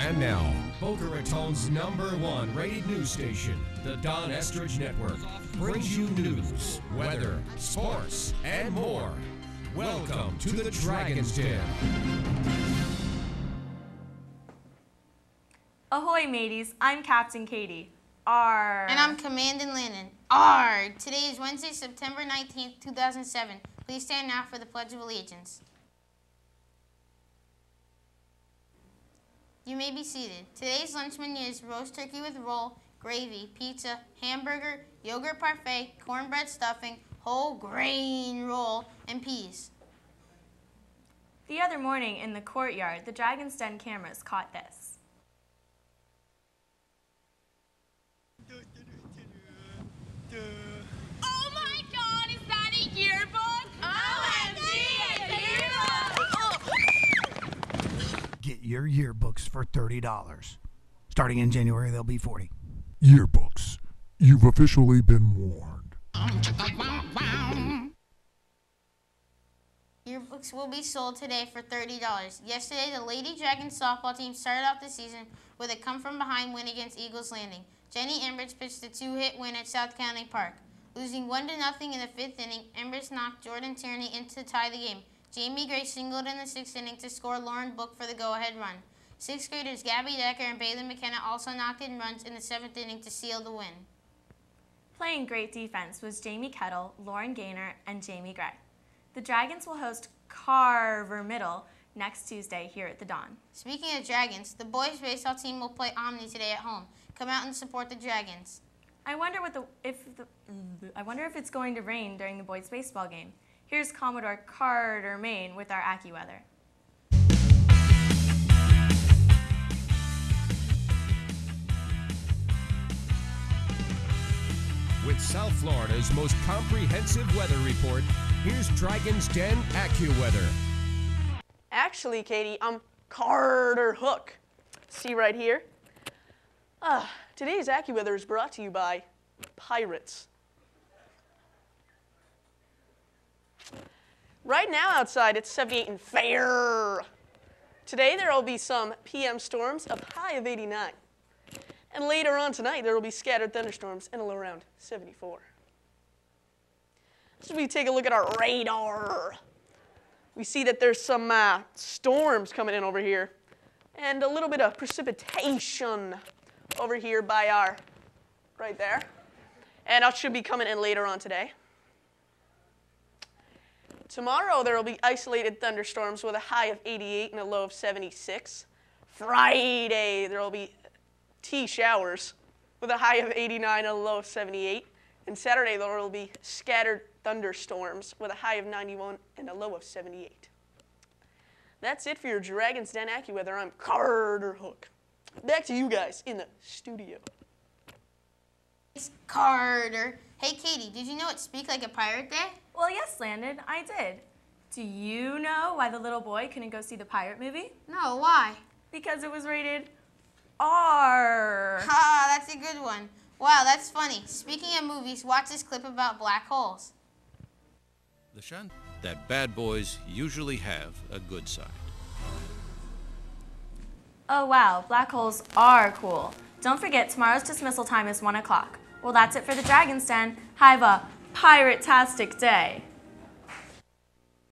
And now, Boca Raton's number one rated news station, the Don Estridge Network, brings you news, weather, sports, and more. Welcome to the Dragon's Den. Ahoy, mateys! I'm Captain Katie. R. And I'm Commandant Landon. R. Today is Wednesday, September 19th, 2007. Please stand now for the Pledge of Allegiance. You may be seated. Today's lunch menu is roast turkey with roll, gravy, pizza, hamburger, yogurt parfait, cornbread stuffing, whole grain roll, and peas. The other morning in the courtyard, the Dragon's Den cameras caught this. Oh my god, is that a yearbook? OMG, a yearbook! Get your yearbooks for $30. Starting in January, they'll be 40 Yearbooks. You've officially been warned. Yearbooks will be sold today for $30. Yesterday, the Lady Dragons softball team started off the season with a come from behind win against Eagles Landing. Jenny Embers pitched a two hit win at South County Park. Losing 1 to nothing in the fifth inning, Embers knocked Jordan Tierney in to tie the game. Jamie Gray singled in the sixth inning to score Lauren Book for the go ahead run. Sixth graders Gabby Decker and Bailey McKenna also knocked in runs in the seventh inning to seal the win. Playing great defense was Jamie Kettle, Lauren Gaynor, and Jamie Gray. The Dragons will host Carver Middle next Tuesday here at the Don. Speaking of Dragons, the boys baseball team will play Omni today at home. Come out and support the Dragons. I wonder what the if the I wonder if it's going to rain during the boys' baseball game. Here's Commodore Carter Maine with our AccuWeather. With South Florida's most comprehensive weather report, here's Dragon's Den AccuWeather. Actually, Katie, I'm Carter Hook. See right here? Ah, today's AccuWeather is brought to you by Pirates. Right now outside it's 78 and fair. Today there will be some PM storms, a high of 89. And later on tonight there will be scattered thunderstorms and a low around 74. As we take a look at our radar, we see that there's some uh, storms coming in over here and a little bit of precipitation over here by our, right there. And it should be coming in later on today. Tomorrow there will be isolated thunderstorms with a high of 88 and a low of 76. Friday there will be T showers with a high of 89 and a low of 78. And Saturday there will be scattered thunderstorms with a high of 91 and a low of 78. That's it for your Dragon's Den AccuWeather. I'm Carter Hook. Back to you guys in the studio. It's Carter. Hey, Katie, did you know it's Speak Like a Pirate Day? Well, yes, Landon, I did. Do you know why the little boy couldn't go see the pirate movie? No, why? Because it was rated R. Ha, that's a good one. Wow, that's funny. Speaking of movies, watch this clip about black holes. The shunt that bad boys usually have a good side. Oh wow, black holes are cool. Don't forget, tomorrow's dismissal time is 1 o'clock. Well, that's it for the Dragon's Den. Have a pirate-tastic day.